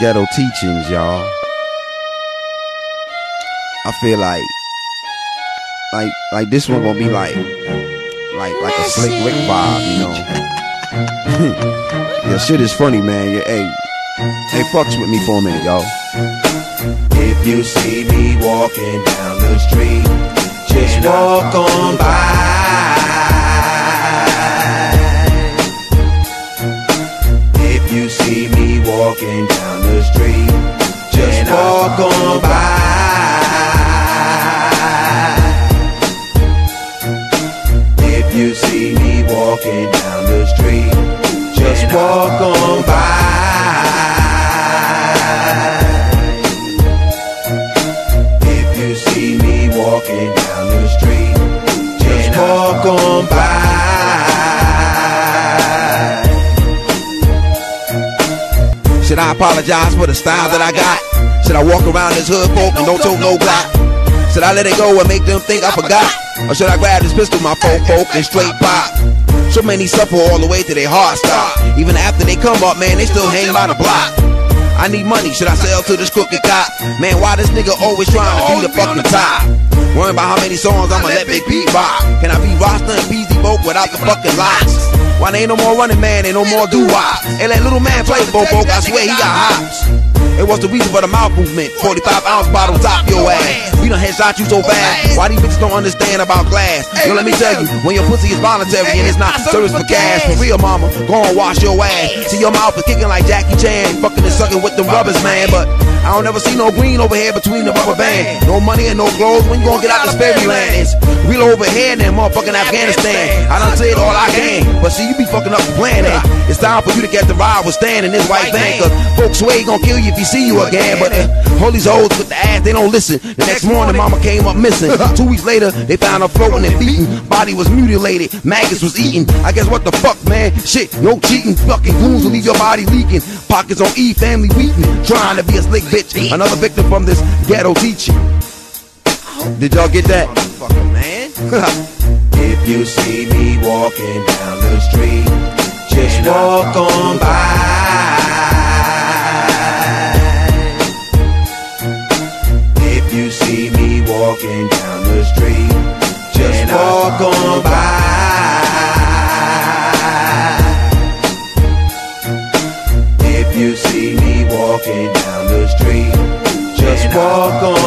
ghetto teachings, y'all. I feel like, like, like this one gonna be like, like, like a slick Rick vibe, you know. yeah, shit is funny, man. Yeah, hey, hey, fucks with me for a minute, y'all. If you see me walking down the street, just walk on by. Walking down the street, just walk on by. If you see me walking down the street, just walk on by. Should I apologize for the style that I got? Should I walk around this hood folk and don't talk no black? Should I let it go and make them think I forgot? Or should I grab this pistol, my folk folk, and straight pop? So many suffer all the way to their heart stop. Even after they come up, man, they still hang by the block. I need money, should I sell to this crooked cop? Man, why this nigga always trying to be the fucking top? Worrying about how many songs I'ma let Big Pete rock. Can I be Rasta and Peasy Boat without the fucking locks? Why ain't no more running man, ain't no more do wop. And that little man play Bobo, I swear he got hops. It was the reason for the mouth movement. 45 ounce bottle top your ass. We done headshot you so fast. Why these bitches don't understand about glass? Yo, let me tell you, when your pussy is voluntary and it's not service for cash, for real, mama, go and wash your ass. See, your mouth is kicking like Jackie Chan, fucking and sucking with them rubbers, man. But I don't ever see no green over here between the rubber band. No money and no clothes. When you gonna get out this fairyland? It's real over here than motherfucking Afghanistan. I done said all I can, but see, you be fucking up the plan. It's time for you to get the ride with Stan in this white van. Cause folks he gonna kill you if he see you again. But uh, all these hoes with the ass, they don't listen. The next morning, mama came up missing. Two weeks later, they found her floating and beaten. Body was mutilated, maggots was eaten. I guess what the fuck, man? Shit, no cheating. Fucking goons will leave your body leaking. Pockets on E, family weeping. Trying to be a slick bitch. Another victim from this ghetto teaching. Did y'all get that? Man. If you see me walking down the street, just walk on by. If you see me walking down the street, just walk on by. Street, just walk on